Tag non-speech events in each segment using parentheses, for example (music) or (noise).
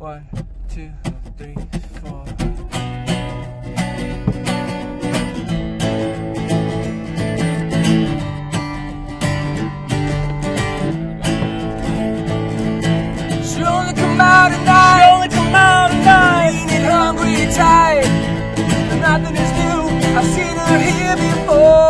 One, two, three, four. She only come out at night, only come out at night, and hungry tired. Nothing is new. I've seen her here before.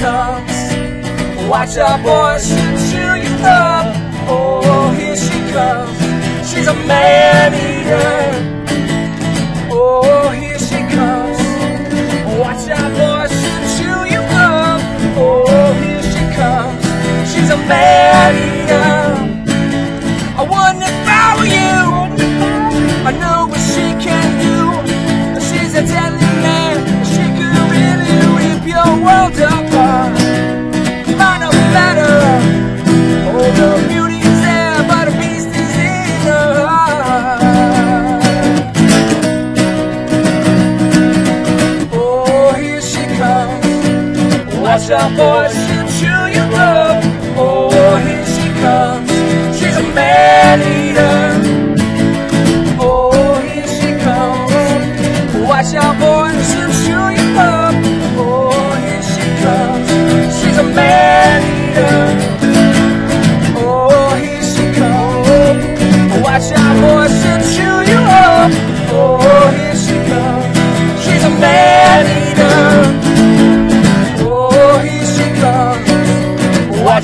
comes. Watch out, boy shoot you, you come. haja amor.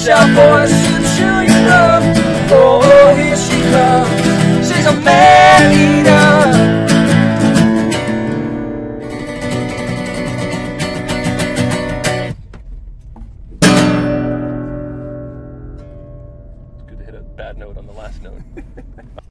Watch out boys, you love. Oh, here she comes. She's a man eater. It's good to hit a bad note on the last note. (laughs)